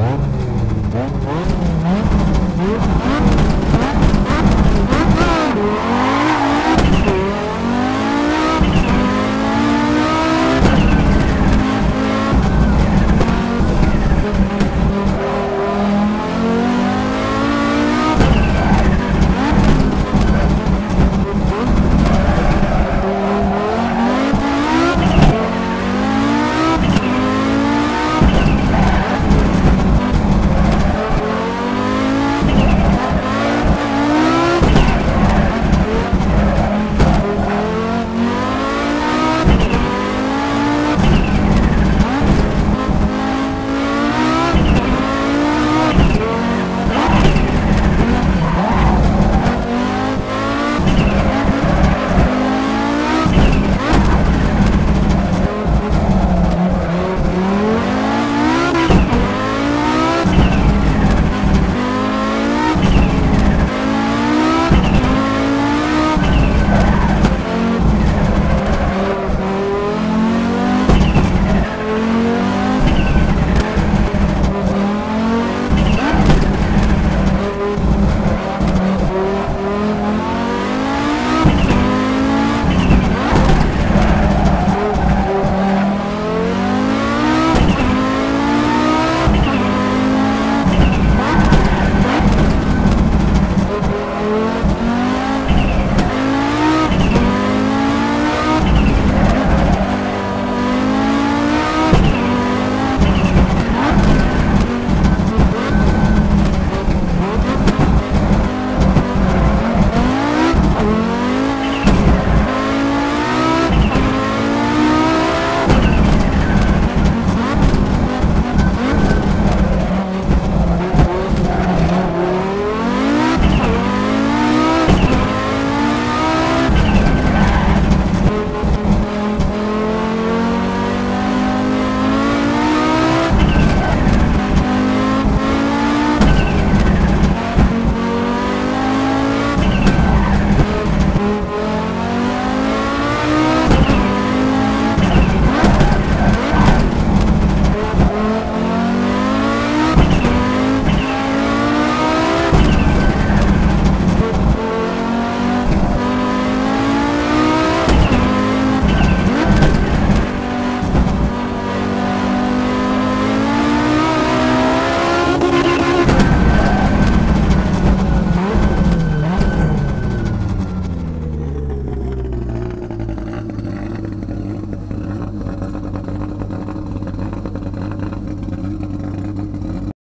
Oh.